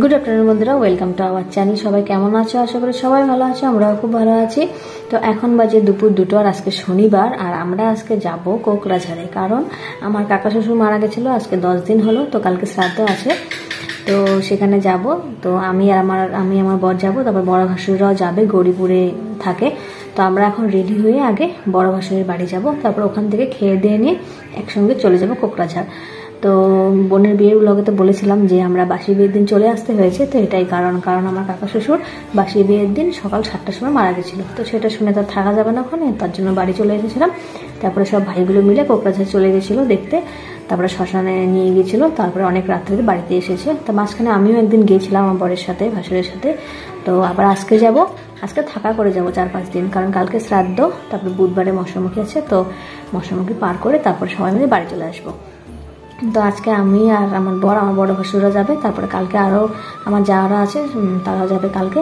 Good afternoon বন্ধুরা। Welcome to our channel সবাই কেমন আছো? আশা করি সবাই ভালো আছো, আমরাও খুব ভালো আছি। তো এখন বাজে দুপুর দুটো আর আজকে শনিবার, আর আমরা আজকে যাব কোকরাঝাড়ে। কারণ আমার কাকা শ্বশুর মারা গেছিল, আজকে দশ দিন হলো, তো কালকে শ্রাদ্ধ আছে। তো সেখানে যাব। তো আমি আর আমার, আমি আমার বর যাব, তারপর বড় ভাসুররাও যাবে, গৌরীপুরে থাকে। তো আমরা এখন রেডি হয়ে আগে বড় ভাসুরের বাড়ি যাব। তারপর ওখান থেকে খেয়ে দিয়ে নিয়ে একসঙ্গে চলে যাব কোকরাঝাড়। তো বোনের বিয়ের ব্লগে তো বলেছিলাম যে আমরা বাসি বিয়ের দিন চলে আসতে হয়েছে, তো এটাই কারণ। কারণ আমার কাকা শ্বশুর বাসি বিয়ের দিন সকাল সাতটার সময় মারা গেছিল। তো সেটা শুনে তার থাকা যাবে না ওখানে, তার জন্য বাড়ি চলে এসেছিলাম। তারপরে সব ভাইগুলো মিলে কোকরাঝাড় চলে গেছিল দেখতে। তারপরে শ্মশানে নিয়ে গিয়েছিল, তারপরে অনেক রাত্রে বাড়িতে এসেছে। তো মাঝখানে আমিও একদিন গিয়েছিলাম আমার বরের সাথে, ভাসুরের সাথে। তো আবার আজকে যাব, আজকে থাকা করে যাব চার পাঁচ দিন। কারণ কালকে শ্রাদ্ধ, তারপরে বুধবারে মশামুখী আছে, তো মশামুখী পার করে তারপরে সবাই মিলে বাড়ি চলে আসব। তো আজকে আমি আর আমার বর, আমার বড় ভাসুরা যাবে, তারপরে কালকে আরও আমার যাওয়ারা আছে তারাও যাবে কালকে।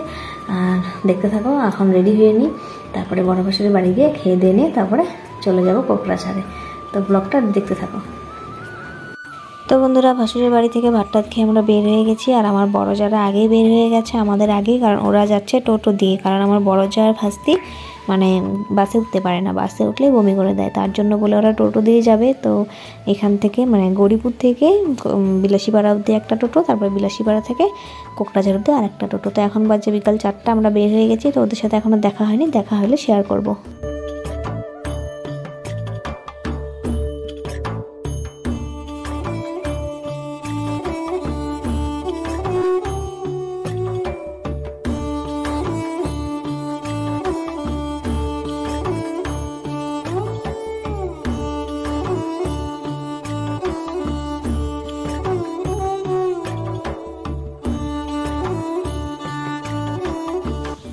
আর দেখতে থাকো, এখন রেডি হয়ে নিই তারপরে বড় ভাসুরের বাড়ি গিয়ে খেয়ে দিয়ে নিয়ে তারপরে চলে যাব কোকরাঝাড়ে। তো ব্লগটা দেখতে থাকো। তো বন্ধুরা, ভাসুরের বাড়ি থেকে ভাতটা খেয়ে আমরা বের হয়ে গেছি। আর আমার বড় যারা আগেই বের হয়ে গেছে, আমাদের আগেই, কারণ ওরা যাচ্ছে টোটো দিয়ে। কারণ আমার বড় যার ভাস্তি মানে বাসে উঠতে পারে না। বাসে উঠলে বমি করে দেয়। তার জন্য বলে ওরা টোটো দিয়ে যাবে। তো এখান থেকে মানে গরিপুর থেকে বিলাসীপাড়া অব্দি একটা টোটো, তারপর বিলাসীপাড়া থেকে কোকরাঝাড় অব্দি আর একটা টোটো। তো এখন বাজে বিকাল চারটা, আমরা বের হয়ে গেছি। তো ওদের সাথে এখনও দেখা হয়নি। দেখা হলে শেয়ার করব।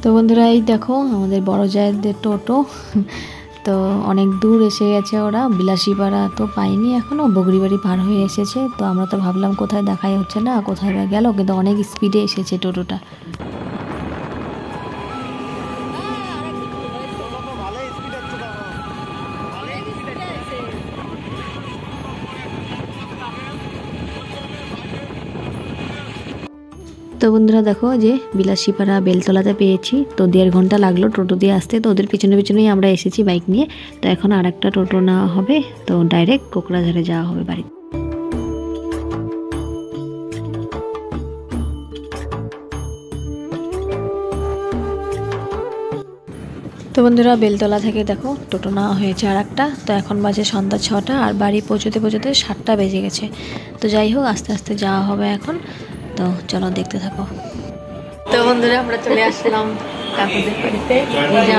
তো বন্ধুরা, এই দেখো আমাদের বড় জায়েরদের টোটো। তো অনেক দূর এসে গেছে ওরা, বিলাসীপাড়া তো পাইনি এখনও বগরিবাড়ি পার হয়ে এসেছে। তো আমরা তো ভাবলাম কোথায় দেখাই হচ্ছে না, কোথায় বা গেল, কিন্তু অনেক স্পিডে এসেছে টোটোটা। তো বন্ধুরা দেখো যে বিলাসীপাড়া বেলতলাতে পেয়েছি। তো দেড় ঘণ্টা লাগল টোটো দিয়ে আসতে। তো ওদের পিছনে পিছনেই আমরা এসেছি বাইক নিয়ে। তো এখন আর একটা টোটো নেওয়া হবে। তো ডাইরেক্ট কোকরাঝাড়ে যাওয়া হবে বাড়ি। তো বন্ধুরা বেলতলা থেকে দেখো টোটো নেওয়া হয়েছে আর একটা তো এখন বাজে সন্ধ্যা ছটা আর বাড়ি পৌঁছতে পৌঁছতে সাতটা বেজে গেছে। তো যাই হোক, আস্তে আস্তে যাওয়া হবে এখন। তো চলো দেখতে থাকো। তো বন্ধুরা, আমরা চলে আসলাম কাকুদের বাড়িতে।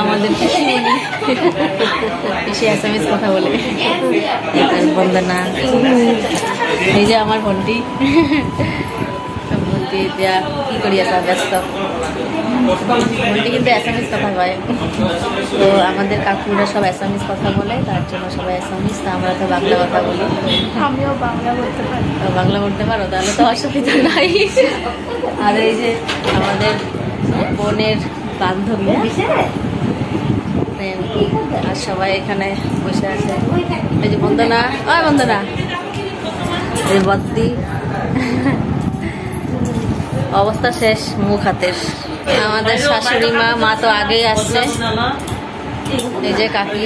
আমাদের কথা বলে। আমার বোনটি। বলতে দিয়া কি করি আসা ব্যস্ত। কিন্তু এস কথা কয় তো আমাদের কাকুরা সব এস কথা বলে তার জন্য সবাই এম তা আমরা তো বাংলা কথা বলি। আমিও বাংলা বলতে পারি। বাংলা বলতে পারো তাহলে তো অসুবিধা নাই। আর এই যে আমাদের বোনের বান্ধবী আর সবাই এখানে বসে আছে। এই যে বন্দনা ওই বন্দনা। এই বদ্দি। অবস্থা শেষ, মুখ হাতের। আমাদের শাশুড়ি মা মা তো আগেই আসছে। এই যে কাকি,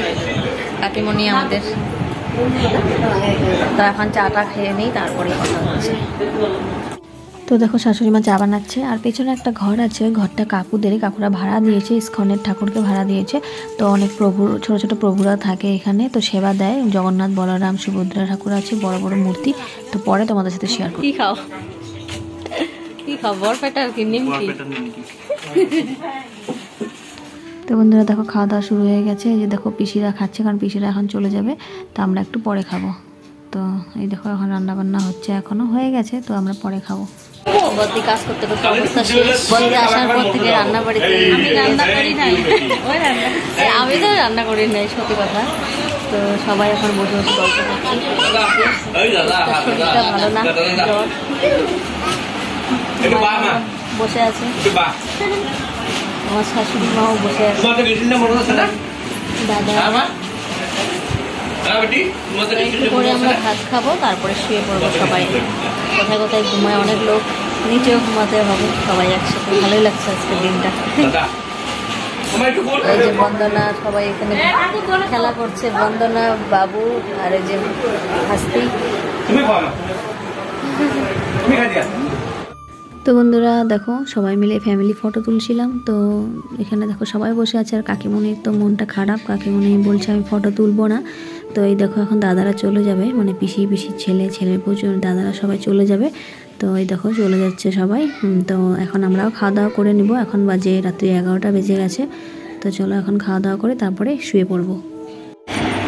কাকিমণি আমাদের। তো এখন চাটা খেয়ে নিই, তারপরে কথা হচ্ছে। তো দেখো, শাশুড়ি মা চা বানাচ্ছে, আর পেছনে একটা ঘর আছে ঘরটা কাকুদের, কাকুরা ভাড়া দিয়েছে, ইস্কনের ঠাকুরকে ভাড়া দিয়েছে। তো অনেক প্রভুর ছোট ছোট প্রভুরা থাকে এখানে, তো সেবা দেয়। জগন্নাথ, বলরাম, সুভদ্রা ঠাকুর আছে, বড় বড় মূর্তি। তো পরে তোমাদের সাথে শেয়ার করি খাও? কি নিমকি। তো বন্ধুরা দেখো খাওয়া দাওয়া শুরু হয়ে গেছে। এই যে দেখো পিসিরা খাচ্ছে কারণ পিসিরা এখন চলে যাবে তো আমরা একটু পরে খাব। তো এই দেখো এখন রান্না বান্না হচ্ছে এখনও হয়ে গেছে তো আমরা পরে খাব। কাজ করতে করতে অবস্থা শেষ। আসার পর থেকে রান্না বাড়িতে আমি রান্না করি নাই। আমি তো রান্না করি নাই সত্যি কথা। তো সবাই এখন বসে বসে গল্প করছি। শরীরটা ভালো না? জ্বর? বসে আছে। আমার শাশুড়ি মাও বসে আছে। দাদা। একটু করে আমরা ভাত খাব তারপরে শুয়ে পড়ব সবাই। কোথায় কোথায় ঘুমায় অনেক লোক নিচেও ঘুমাতে হবে সবাই একসাথে। ভালোই লাগছে আজকের দিনটা। এই যে বন্দনা সবাই এখানে খেলা করছে। বন্দনা বাবু আর এই যে হাস্তি। তো বন্ধুরা দেখো, সবাই মিলে ফ্যামিলি ফটো তুলছিলাম। তো এখানে দেখো সবাই বসে আছে, আর কাকিমণির তো মনটা খারাপ কাকিমণি বলছে আমি ফটো তুলবো না। তো এই দেখো এখন দাদারা চলে যাবে মানে পিসি, পিসির ছেলে, ছেলের প্রচুর দাদারা সবাই চলে যাবে। তো এই দেখো চলে যাচ্ছে সবাই। তো এখন আমরাও খাওয়া দাওয়া করে নিব। এখন বাজে রাত্রি এগারোটা বেজে গেছে। তো চলো এখন খাওয়া দাওয়া করে তারপরে শুয়ে পড়ব।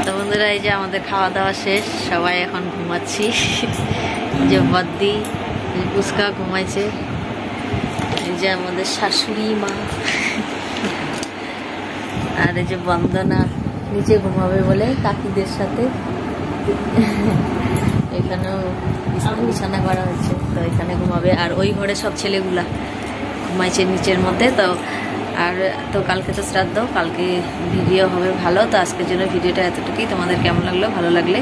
তো বন্ধুরা, এই যে আমাদের খাওয়া দাওয়া শেষ, সবাই এখন ঘুমাচ্ছি। যে বদ্দি পুচকা ঘুমাইছে। এই যে আমাদের শাশুড়ি মা। আর এই যে বন্দনা নিচে ঘুমাবে বলে কাকিদের সাথে। এখানেও বিছানা করা হয়েছে, তো এখানে ঘুমাবে। আর ওই ঘরে সব ছেলেগুলা ঘুমাইছে নিচের মধ্যে, তো আর তো কালকে তো শ্রাদ্ধ, কালকে ভিডিও হবে ভালো। তো আজকের জন্য ভিডিওটা এতটুকুই। তোমাদের কেমন লাগল? ভালো লাগলে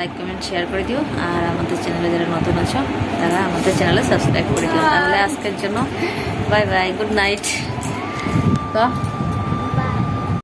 লাইক কমেন্ট শেয়ার করে দিও। আর আমাদের চ্যানেলে যারা নতুন আছো, তারা আমাদের চ্যানেলে সাবস্ক্রাইব করে দিও। তাহলে আজকের জন্য বাই বাই গুড নাইট তো